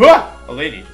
Ah! A lady.